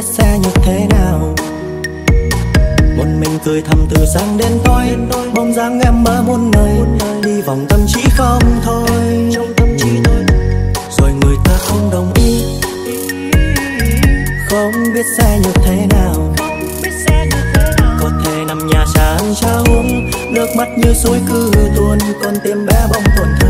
biết sẽ như thế nào. Một mình cười thầm từ sáng đến tối bóng dáng em mơ muôn nơi. Đi vòng tâm trí không thôi. Rồi người ta không đồng ý. Không biết sẽ như thế nào. Có thể nằm nhà sáng uống, nước mắt như suối cứ tuôn con tim bé bóng thuần thơ.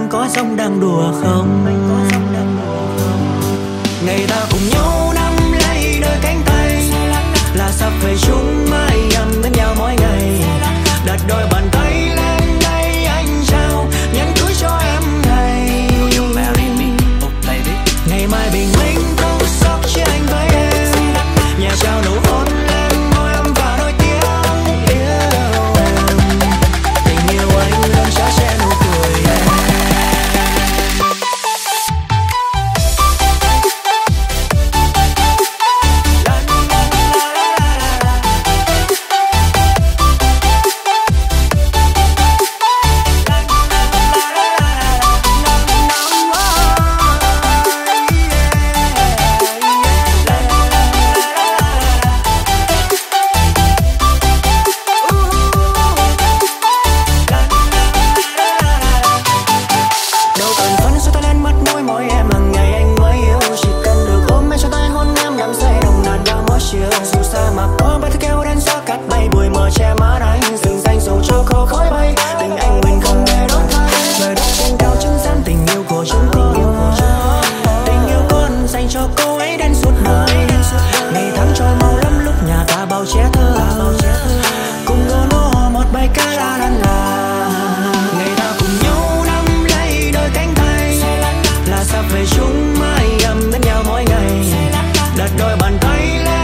anh có rong đang đùa không? my life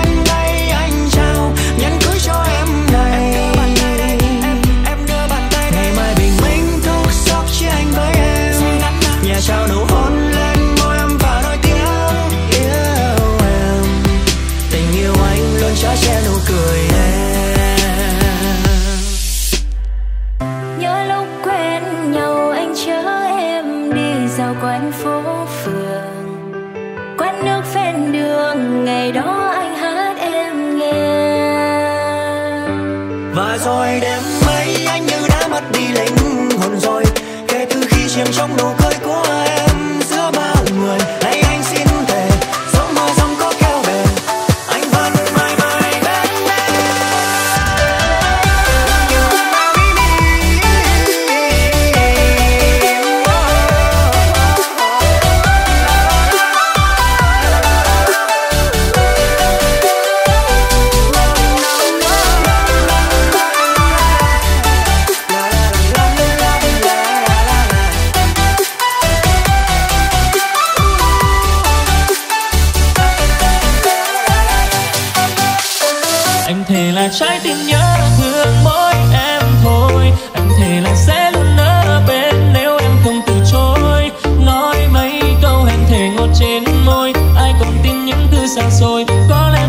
sonrisa soy con el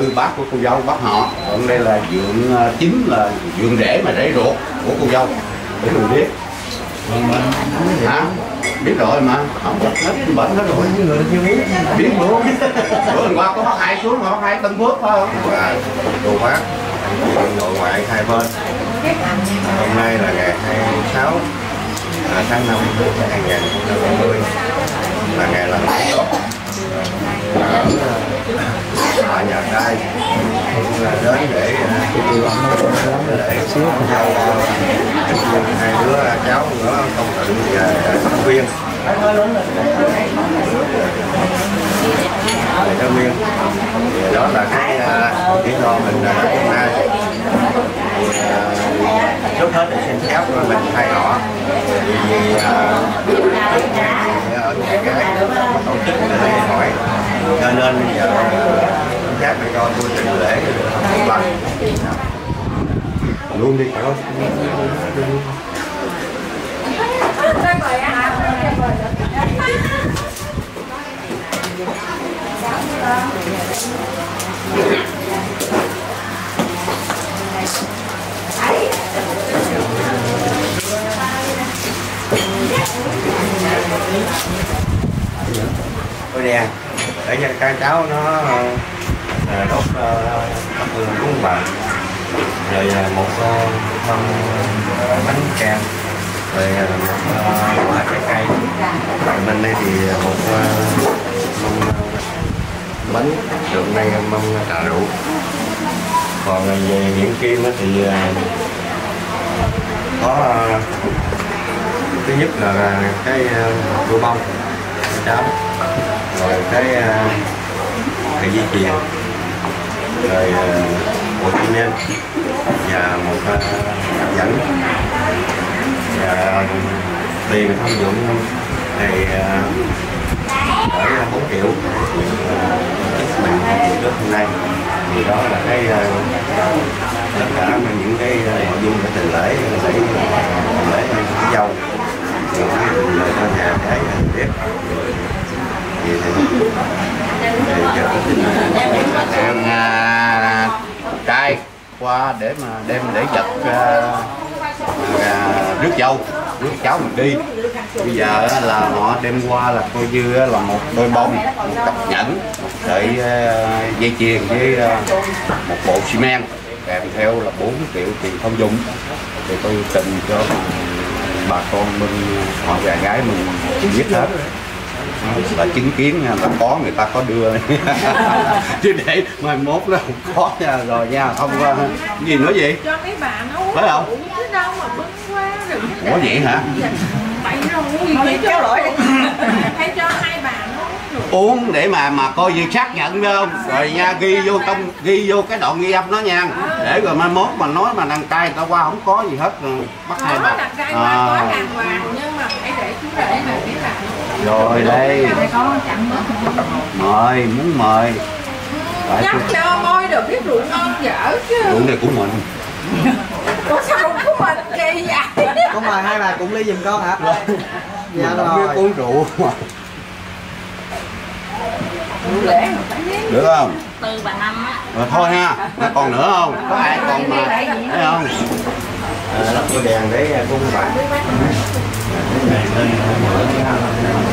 thư bác của cô dâu bác họ còn đây là dượng chính là dượng rễ mà rễ ruột của cô dâu để mình biết hả biết rồi mà không biết hết bệnh hết rồi những người chưa biết biết luôn bữa qua có bác hai xuống họ hai tân phước phải không đồ bác nội ngoại hai bên hôm nay là ngày 26 tháng 5 2020 là ngày làm tốt ở tại nhà đây, cũng là đến để lễ xíu dâu hai đứa cháu nữa công tử và viên để cho đó là cái lý do mình hôm nay thì trước hết thì xin phép mình thay rõ vì à, ở nhà gái tổ chức lễ hỏi cho nên bây giờ ờ, các phải cho tôi trình lễ một lần luôn đi you ôi nè để cho các cháu nó ờ, đốt ờ, thắp hương cúng bà rồi ờ, một uh, mâm bánh kem rồi một quả trái cây. Rồi bên đây thì một mâm bánh được nay mâm trà rượu còn về những kim thì à, có à, thứ nhất là à, cái đua bông cháu rồi cái cái di chuyền. Rồi một bộ chi và một hấp dẫn. Và tiền thông dụng thì uh, để bốn triệu. Mình được hôm nay thì đó là cái ờ, tất cả những cái ờ, nội dung của tình lễ lễ, lễ dâu. Những cái tình lễ cho nhà cái biết ờ, em à, trai qua để mà đem để giật à, à, rước dâu rước cháu mình đi. Bây giờ là họ đem qua là coi như là một đôi bông một cặp nhẫn một sợi uh, dây chuyền với uh, một bộ xi men kèm theo là 4 triệu tiền thông dụng. Thì tôi trình cho bà con bên họ gà gái mình biết hết. Là chứng kiến là có người ta có đưa. Chứ để mai mốt nó không có nha rồi nha không có gì nữa gì cho mấy bà nó uống phải không ủa vậy hả? Bậy rồi phải cho lỗi. Phải cho hai bà nó uống để mà mà coi như xác nhận phải không? Rồi nha ghi vô trong ghi vô cái đoạn ghi âm đó nha. Để rồi mai mốt mà nói mà đăng cai người ta qua không có gì hết. Rồi bắt hai bà. à, rồi đây. Mời muốn mời. Tôi- cho môi được biết rượu ngon dở chứ. Rượu này của mình có sao kỳ vậy? Có mời hai bà cũng ly giùm con hả? Dạ. Mình không biết rồi. uống rượu mà lễ mà được không? Từ bà năm á. Rồi thôi ha. Mà còn nữa không? Có ai còn mà. thấy không? À, lắp cái đèn để cung bà.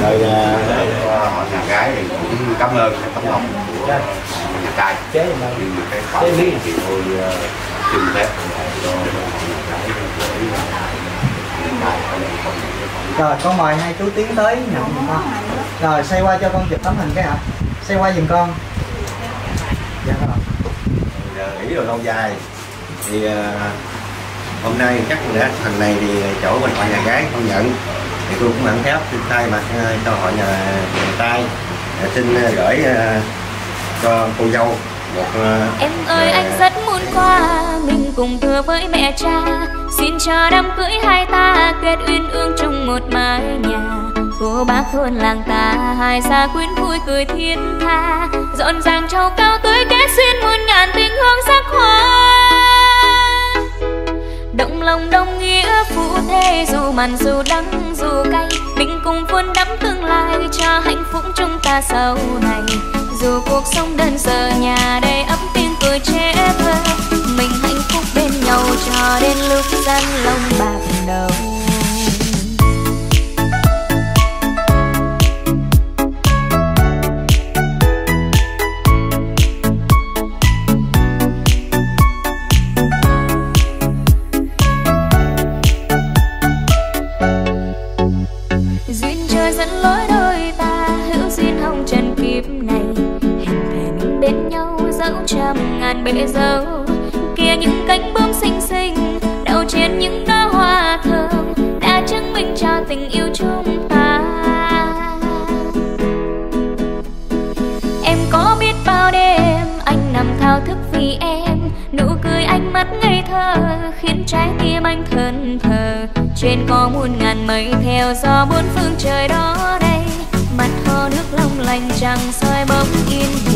Rồi à, họ nhà gái thì cũng cảm ơn cái tấm lòng của nhà trai. Nhưng mà. Cái khoản thì tôi à, xin phép. cho rồi con mời hai chú tiến tới nhận giùm con. Rồi xoay qua cho con chụp tấm hình cái ạ xoay qua giùm con. Dạ rồi nghỉ nghĩ rồi lâu dài. Thì uh, hôm nay chắc là thằng này thì chỗ bên họ nhà gái không nhận. Thì tôi cũng mặn phép xin tay mặt uh, cho họ nhà, nhà tay ờ, xin uh, gửi uh, cho cô dâu một Em ơi anh rất muốn qua Mình cùng thưa với mẹ cha. Xin cho đám cưới hai ta Kết uyên ương chung một mái nhà. Cô bác thôn làng ta Hai xa quyến vui cười thiên tha. Rộn ràng trầu cao tới kết duyên Muôn ngàn tình hương sắc hoa. Động lòng đồng nghĩa phụ thê Dù mặn dù đắng dù cay. Mình cùng vun đắp tương lai Cho hạnh phúc chúng ta sau này dù cuộc sống đơn sơ, nhà đầy ấm tiếng cười trẻ thơ. Mình hạnh phúc bên nhau cho đến lúc gian lông bạc đầu. có muôn ngàn mây theo gió bốn phương trời đó đây. Mặt hồ nước long lanh trăng soi bóng yên bình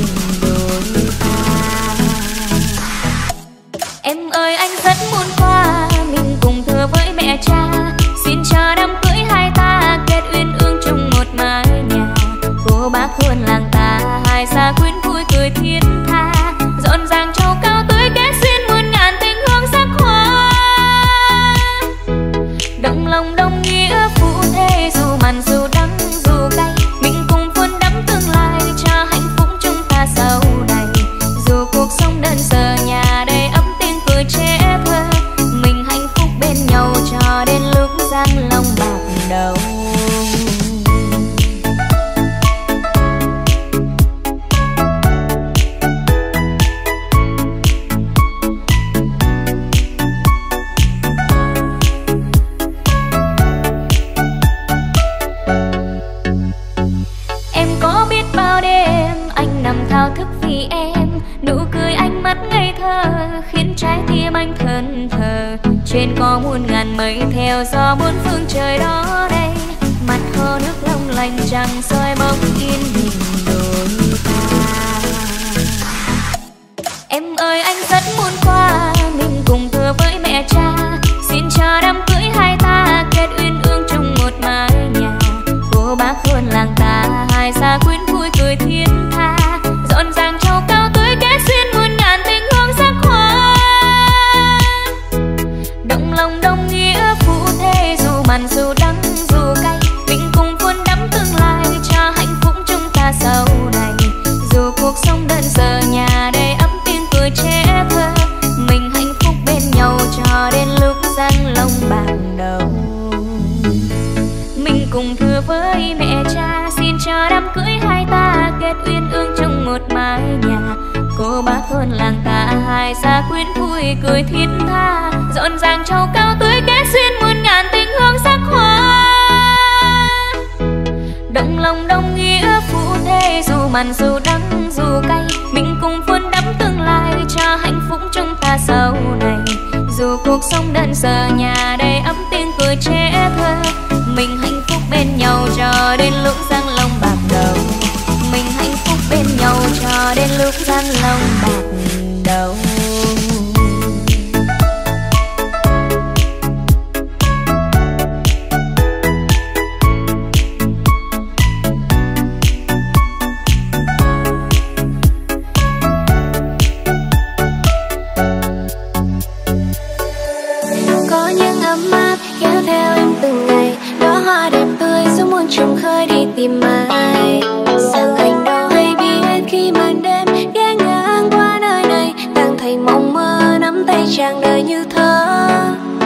ấm áp kéo theo em từng ngày. Đó hoa đẹp tươi xuống muôn trùng khơi đi tìm ai sao anh đâu hay biết khi màn đêm ghé ngang qua nơi này? Tàng thấy mộng mơ nắm tay chàng đời như thơ.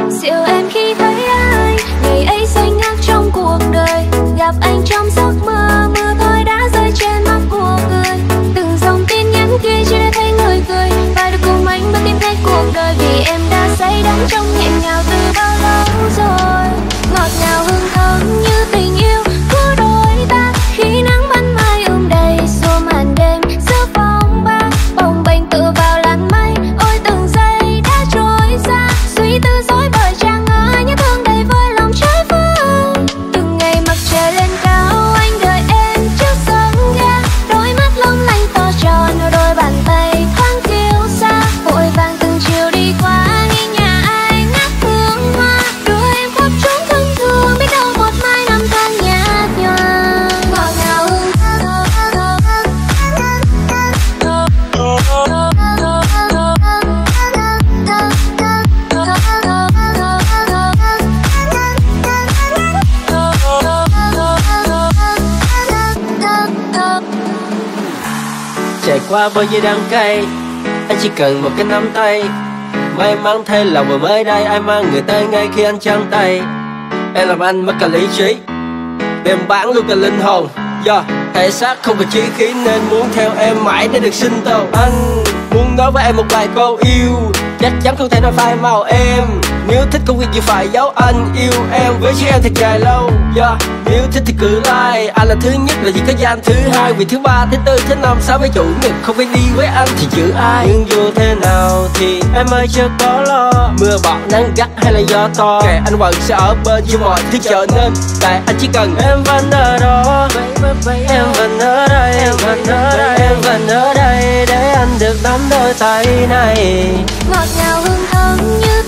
Dịu em khi thấy ai, ngày ấy xanh ngát trong cuộc đời. Gặp anh trong giấc mơ mưa thôi đã rơi trên mắt của người. Từng dòng tin nhắn kia chưa thấy người cười. Và được cùng anh bước tìm thấy cuộc đời vì em đã say đắm trong nhẹ nhàng. qua bao nhiêu đắng cay. Anh chỉ cần một cái nắm tay, may mắn thay lòng vừa mới đây ai mang người tới ngay khi anh trắng tay. Em làm anh mất cả lý trí đem bán luôn cả linh hồn. Do yeah. thể xác không còn chí khí nên muốn theo em mãi để được sinh tồn. Anh muốn nói với em một bài câu yêu, chắc chắn không thể nói phai màu em nếu thích công việc gì phải giấu anh yêu em với chứ em thì dài lâu. Yeah. nếu thích thì cứ like. Anh là thứ nhất, là gì có gian thứ hai. Vì thứ ba, thứ tư, thứ năm, sáu với chủ nhật. Không phải đi với anh thì giữ ai? Nhưng dù thế nào thì em ơi chưa có lo. Mưa bão, nắng gắt hay là gió to? Kệ, anh vẫn sẽ ở bên như mọi thứ trở nên. Tại anh chỉ cần em vẫn ở đó. Em vẫn ở đây, em vẫn ở đây, em vẫn ở đây để anh được nắm đôi tay này. Ngọt ngào hương thơm như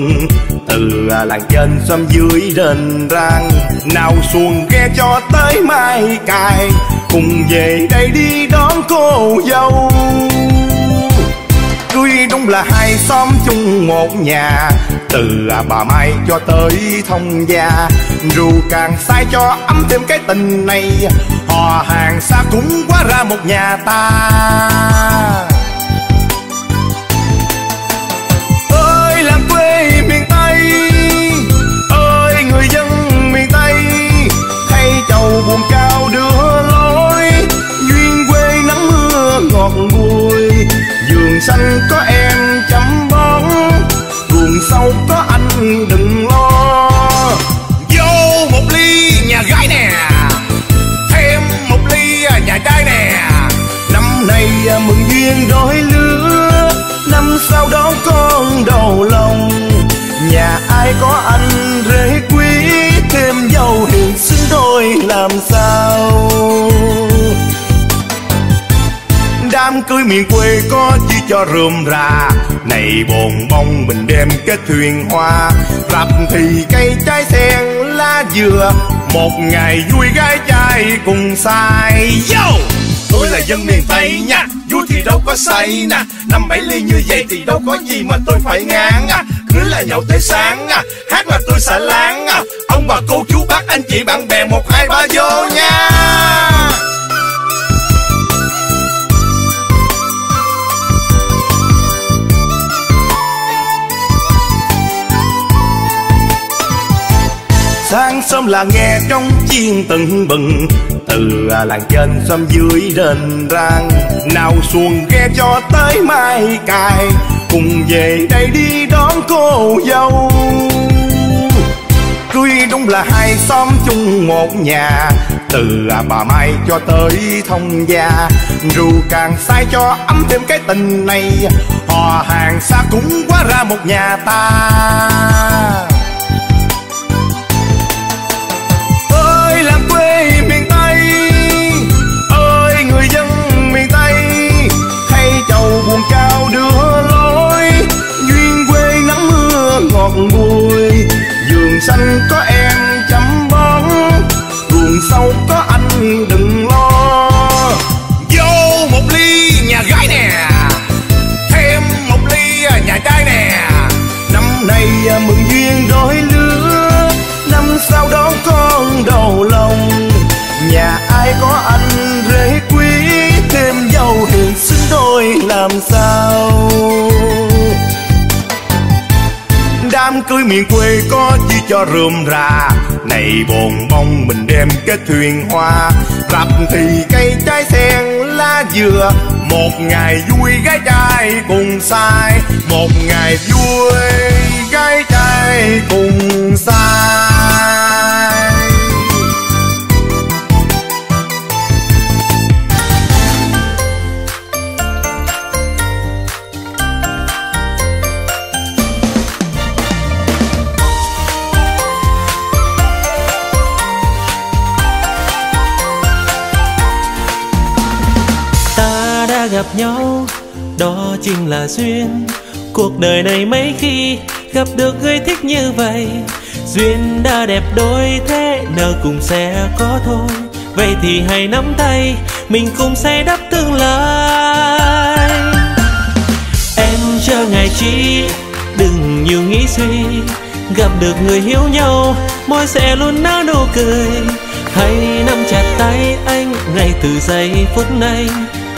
tưng từ à, làng trên xóm dưới rền rang, nào xuồng ghe cho tới mai cài, cùng về đây đi đón cô dâu. Tuy đúng là hai xóm chung một nhà, từ à, bà mai cho tới thông gia, dù càng sai cho ấm thêm cái tình này, họ hàng xa cũng quá ra một nhà ta. Ai có anh rể quý, thêm dầu hiền xứng đôi làm sao? Đám cưới miền quê có chi cho rườm rà, này bồn bông mình đem kết thuyền hoa. Rập thì cây trái sen, lá dừa, một ngày vui gái trai cùng say yo! Tôi là dân miền tây nha, vui thì đâu có say nè. Năm bảy ly như vậy thì đâu có gì mà tôi phải ngán à cứ là nhậu tới sáng à hát là tôi xả láng à. Ông bà cô chú bác, anh chị bạn bè một, hai, ba, vô nha. Sáng sớm là nghe trong chiên từng bừng, từ à, làng trên xóm dưới rền rang. Nào xuồng ghe cho tới mai cài cùng về đây đi đón cô dâu. Cưới đúng là hai xóm chung một nhà, từ à bà mai cho tới thông gia. Rượu càng sai cho ấm thêm cái tình này họ hàng xa cũng quá ra một nhà ta. Đám cưới miền quê có chi cho rườm rà. Này bồn mong mình đem cái thuyền hoa. Rập thì cây trái sen lá dừa. Một ngày vui gái trai cùng sai. Một ngày vui gái trai cùng sai. Duyên. Cuộc đời này mấy khi gặp được người thích như vậy, duyên đã đẹp đôi thế nợ cùng sẽ có thôi. Vậy thì hãy nắm tay, mình cùng xây đắp tương lai. Em chờ ngày chi, đừng nhiều nghĩ suy. Gặp được người hiểu nhau, môi sẽ luôn nở nụ cười. Hãy nắm chặt tay anh ngay từ giây phút này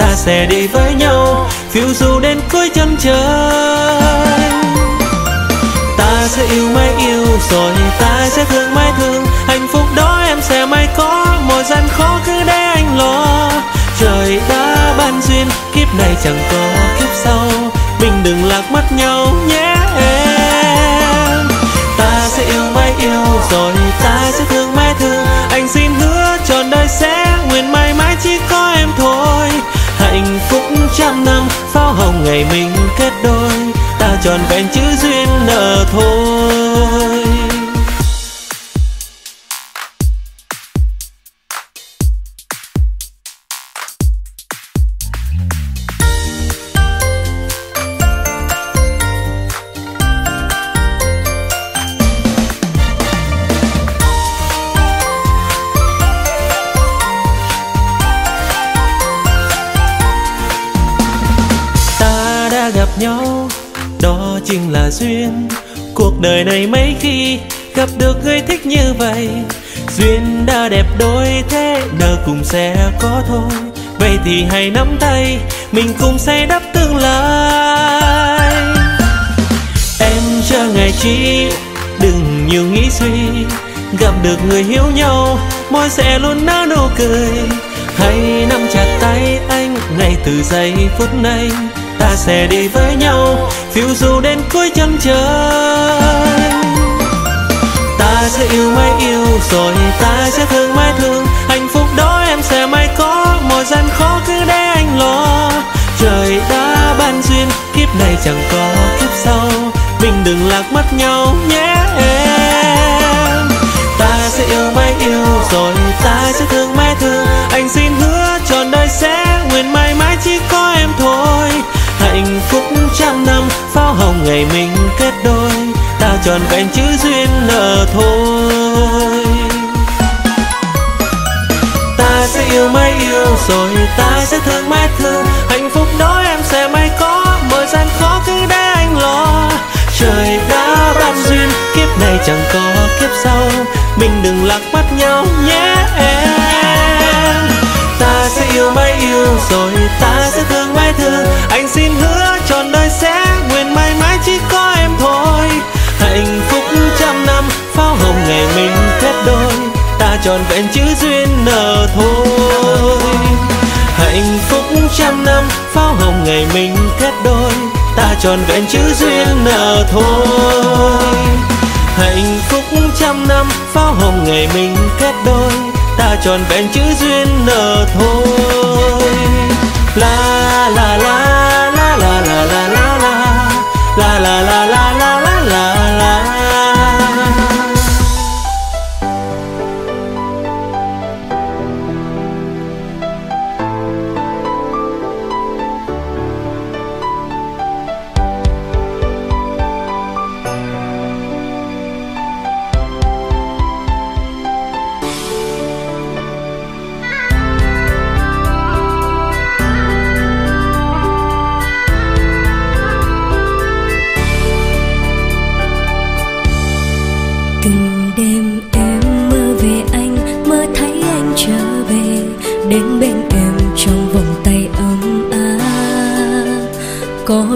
ta sẽ đi với nhau, phiêu du đến cuối chân trời. Ta sẽ yêu mãi yêu, rồi ta sẽ thương mãi thương. Hạnh phúc đó em sẽ mãi có mọi gian khó cứ để anh lo. Trời đã ban duyên, kiếp này chẳng có kiếp sau. Mình đừng lạc mất nhau nhé em. Ta sẽ yêu mãi yêu, rồi ta sẽ thương mãi thương. Anh xin hứa trọn đời sẽ nguyện mãi mãi chỉ có ngày mình kết đôi ta tròn vẹn chữ duyên nợ thôi. Đời này mấy khi gặp được người thích như vậy. Duyên đã đẹp đôi thế, nợ cùng sẽ có thôi. Vậy thì hãy nắm tay, mình cùng xây đắp tương lai. Em chờ ngày chi, đừng nhiều nghĩ suy. Gặp được người hiểu nhau, môi sẽ luôn nở nụ cười. Hãy nắm chặt tay anh, ngay từ giây phút này. Ta sẽ đi với nhau phiêu du đến cuối chân trời. Ta sẽ yêu mãi yêu, rồi ta sẽ thương mãi thương. Hạnh phúc đó em sẽ mãi có. Mọi gian khó cứ để anh lo. Trời đã ban duyên, kiếp này chẳng có kiếp sau. Mình đừng lạc mất nhau nhé em. Ta sẽ yêu mãi yêu, rồi ta sẽ thương mãi thương. Anh xin hứa ngày mình kết đôi, ta tròn cánh chữ duyên nợ thôi. Ta sẽ yêu mãi yêu rồi, ta sẽ thương mãi thương. Hạnh phúc đó em sẽ mãi có mọi gian khó cứ để anh lo. Trời đã ban duyên, kiếp này chẳng có kiếp sau. Mình đừng lạc mắt nhau nhé em. Ta sẽ yêu mãi yêu rồi, ta sẽ thương mãi thương. Anh xin hứa ngày mình kết đôi ta tròn vẹn chữ duyên nợ thôi hạnh phúc trăm năm pháo hồng ngày mình kết đôi ta tròn vẹn chữ duyên nợ thôi hạnh phúc trăm năm pháo hồng ngày mình kết đôi ta tròn vẹn chữ duyên nợ thôi la la la la la la la la la la la la la la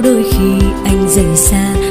đôi khi anh rời xa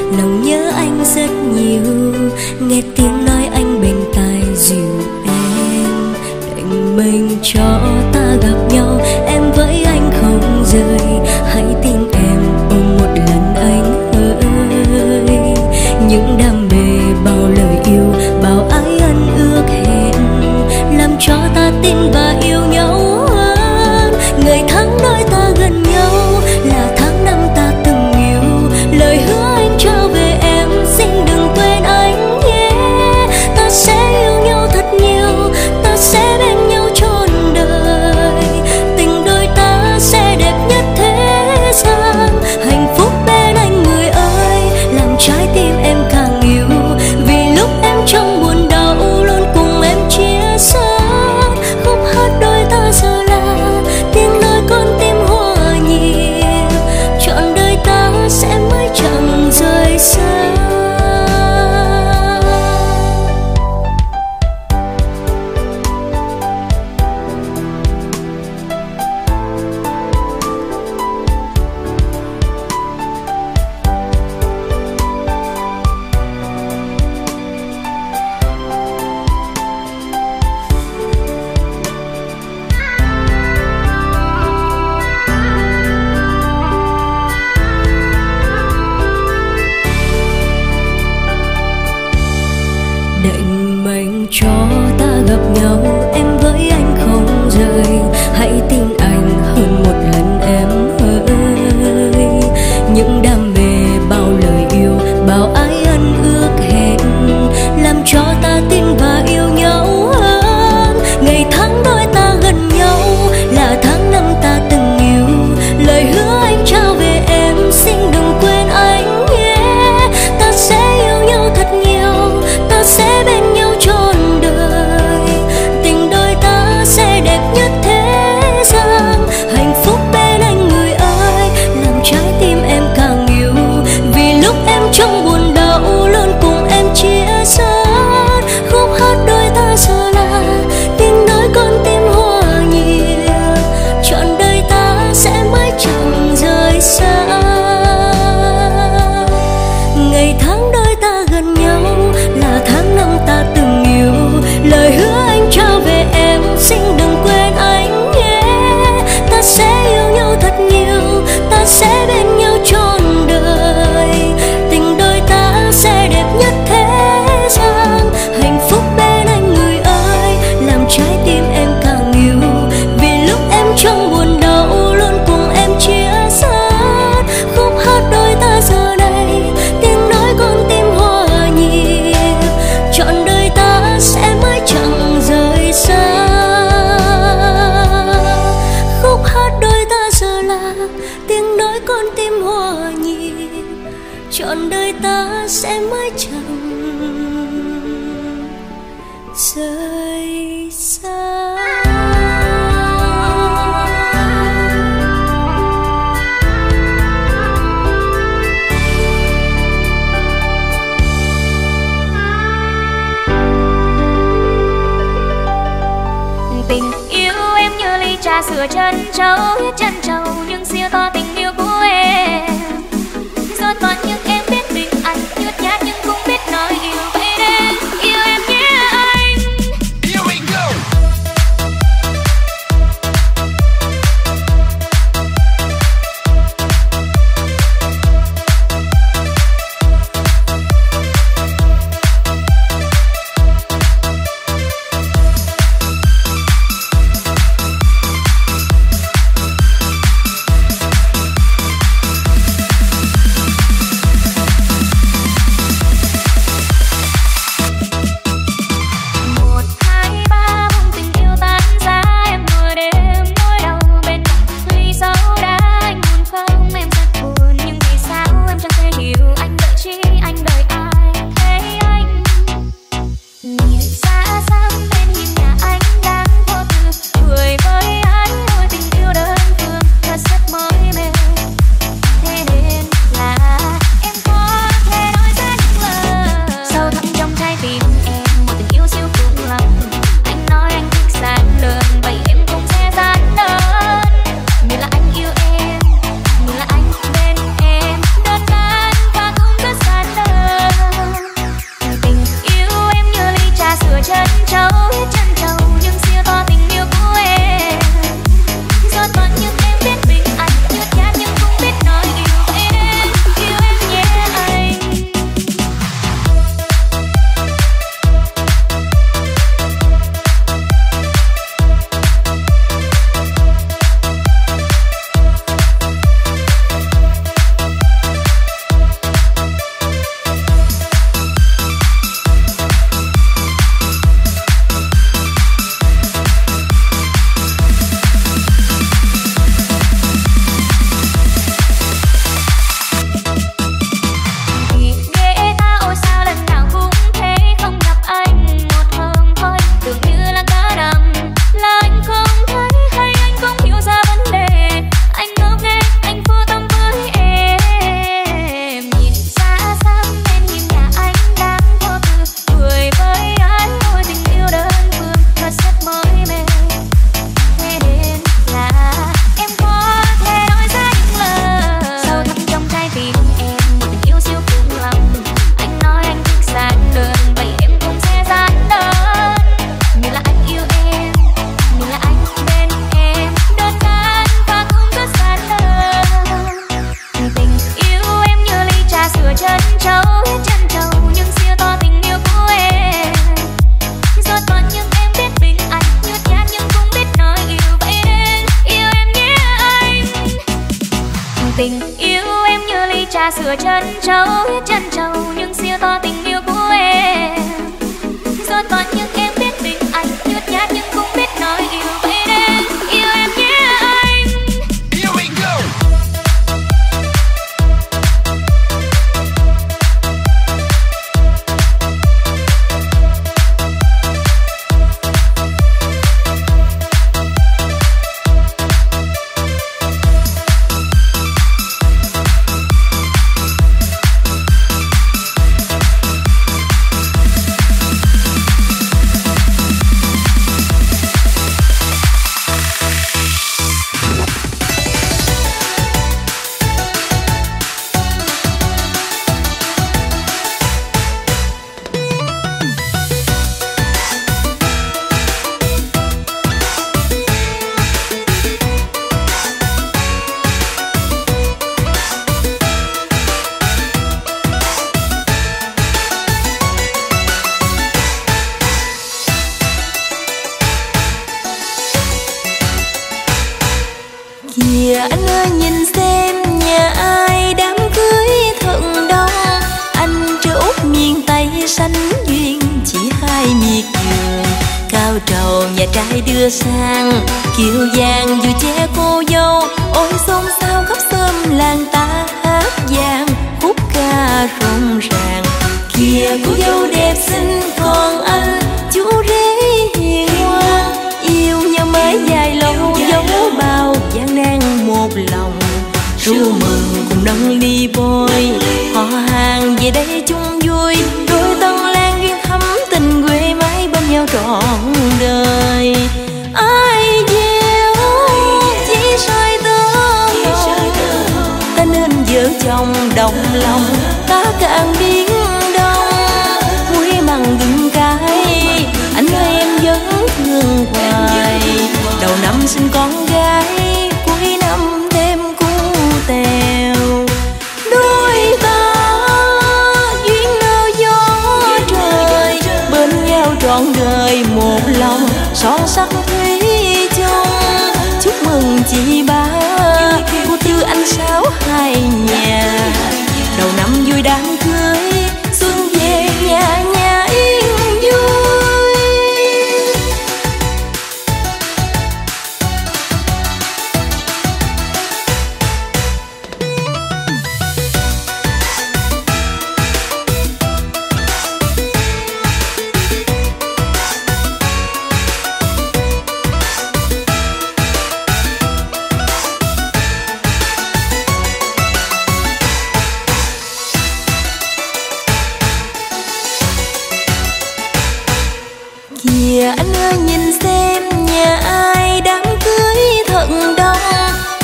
kìa anh ơi nhìn xem nhà ai đám cưới thật đông.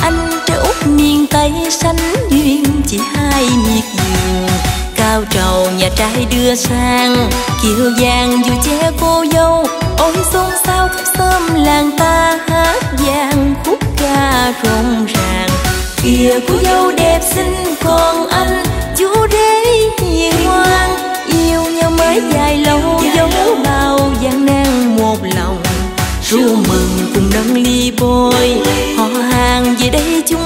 Anh trai út miền tây sanh duyên, chỉ hai miệt vườn cao trầu nhà trai đưa sang, kiều giang dù che cô dâu. Ôi xôn xao xóm làng ta hát vang, khúc ca rộn ràng. Kìa cô dâu đẹp xinh còn anh, chú đế hiền ngoan. Yêu nhau mới dài lâu, dấu bao vàng nè một lòng. Ru mừng cùng nâng ly bôi. Họ hàng về đây chúng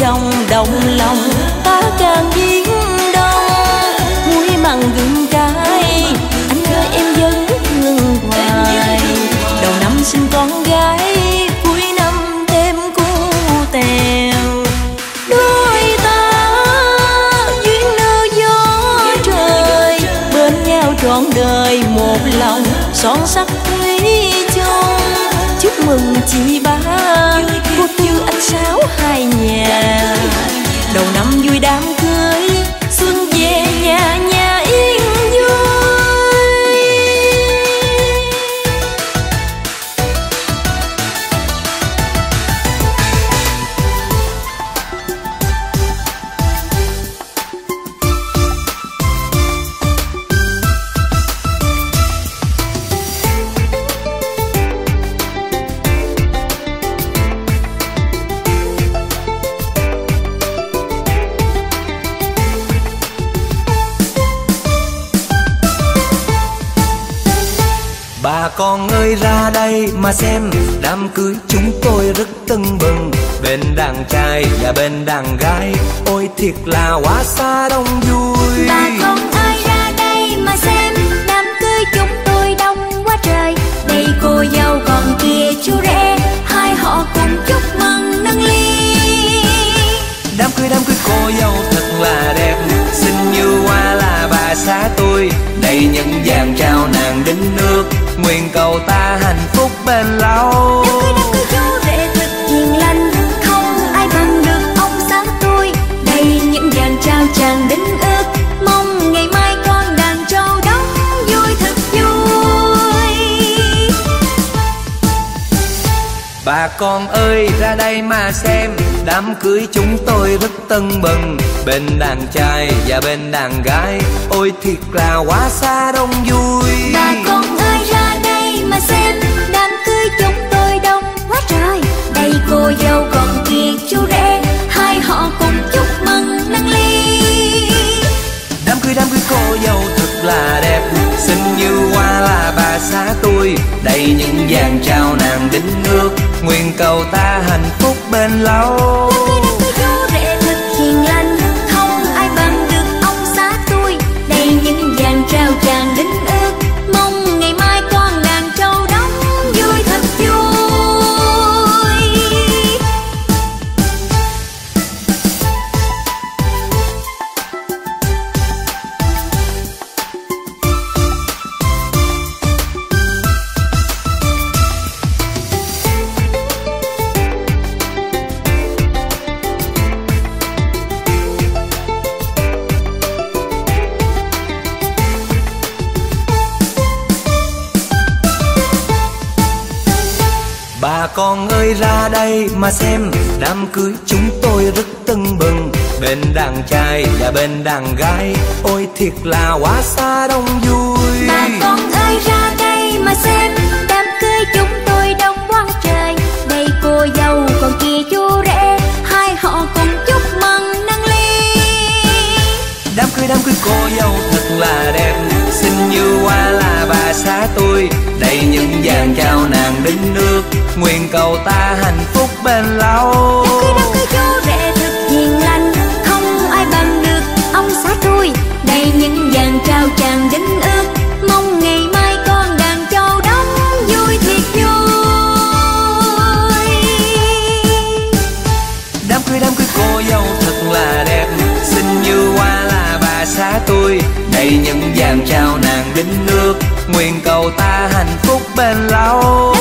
trong đồng lòng, ta càng diễn đông. Muối mặn gừng cay anh ơi, em vẫn thương hoài. Đầu năm sinh con gái, cuối năm thêm cu tèo. Đôi ta duyên nơ gió trời, bên nhau trọn đời một lòng, son sắc thủy chung. Chúc mừng chị ba Đám cưới chúng tôi rất tưng bừng. Bên đàn trai và bên đàn gái Ôi thiệt là quá xa đông vui. Bà con ơi ra đây mà xem Đám cưới chúng tôi đông quá trời. Đây cô dâu còn kia chú rể Hai họ cùng chúc mừng nâng ly. Đám cưới đám cưới cô dâu thật là đẹp. Xinh như hoa là bà xã tôi. Đây những vàng trao nàng đính nước Nguyện cầu ta hạnh phúc bền lâu con ơi ra đây mà xem. Đám cưới chúng tôi rất tưng bừng. Bên đàn trai và bên đàn gái. Ôi thiệt là quá xa đông vui. Bà con ơi ra đây mà xem. Đám cưới chúng tôi đông quá trời. Đây cô dâu còn kia chú rể. Hai họ cùng chúc mừng nâng ly. Đám cưới đám cưới cô dâu thật là đẹp. Xinh như hoa là Xa tôi. Đầy những vàng trao nàng đính nước Nguyện cầu ta hạnh phúc bên lâu. Hiền lành Không ai bằng được ông xã tôi. Đầy những dàn trao đây mà xem. Đám cưới chúng tôi rất tưng bừng. Bên đàn trai và bên đàn gái. Ôi thiệt là quá xa đông vui. Bà con ơi ra đây mà xem? Đám cưới chúng tôi đông quá trời. Đây cô dâu còn kia chú rể. Hai họ cùng chúc mừng nâng ly. Đám cưới đám cưới cô dâu thật là đẹp. Xinh như hoa là bà xã tôi Đây những vàng trao nàng đính nước. Nguyện cầu ta hạnh phúc bền lâu. Đám cưới chú rể thật hiền lành Không ai bằng được ông xã tôi. Đây những dàn trao chàng đính ước Mong ngày mai con đàn trâu đóng vui thiệt vui. Đám cưới đám cưới cô dâu thật là đẹp. Xinh như hoa là bà xã tôi. Đây những vàng trao nàng nước Nguyện cầu ta hạnh phúc bền lâu.